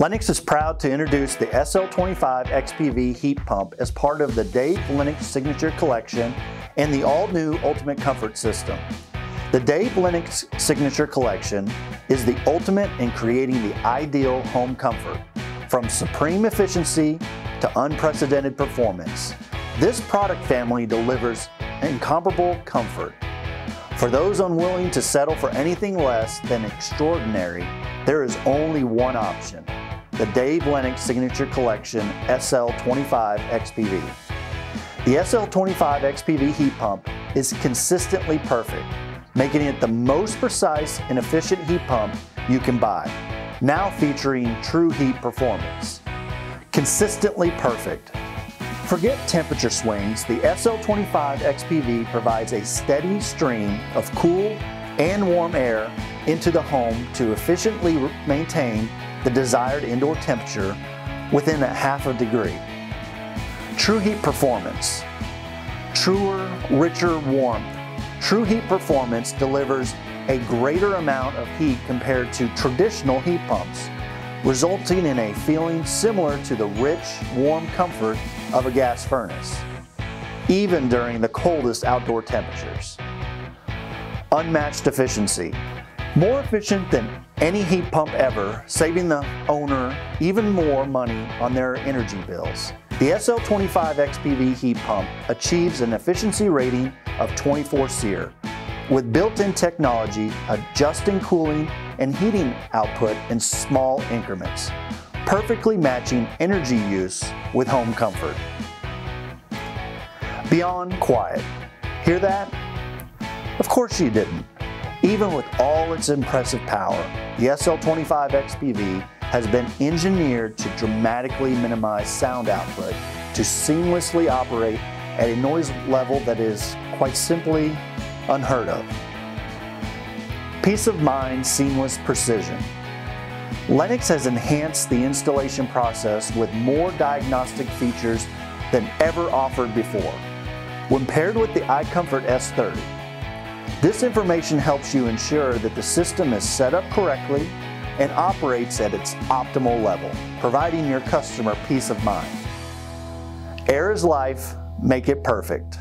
Lennox is proud to introduce the SL25 XPV heat pump as part of the Dave Lennox Signature Collection and the all-new Ultimate Comfort System. The Dave Lennox Signature Collection is the ultimate in creating the ideal home comfort, from supreme efficiency to unprecedented performance. This product family delivers incomparable comfort. For those unwilling to settle for anything less than extraordinary, there is only one option the Dave Lennox Signature Collection SL25 XPV. The SL25 XPV heat pump is consistently perfect, making it the most precise and efficient heat pump you can buy, now featuring TruHeat performance. Consistently perfect. Forget temperature swings, the SL25 XPV provides a steady stream of cool and warm air into the home to efficiently maintain the desired indoor temperature within a half a degree. TruHeat Performance. Truer, richer warmth. TruHeat Performance delivers a greater amount of heat compared to traditional heat pumps, resulting in a feeling similar to the rich, warm comfort of a gas furnace, even during the coldest outdoor temperatures. Unmatched efficiency. More efficient than any heat pump ever, saving the owner even more money on their energy bills. The SL25 XPV heat pump achieves an efficiency rating of 24 SEER with built-in technology adjusting cooling and heating output in small increments, perfectly matching energy use with home comfort. Beyond quiet. Hear that? Of course you didn't. Even with all its impressive power, the SL25 XPV has been engineered to dramatically minimize sound output to seamlessly operate at a noise level that is quite simply unheard of. Peace of mind, seamless precision. Lennox has enhanced the installation process with more diagnostic features than ever offered before. When paired with the iComfort S30, this information helps you ensure that the system is set up correctly and operates at its optimal level, providing your customer peace of mind. Air is life, make it perfect.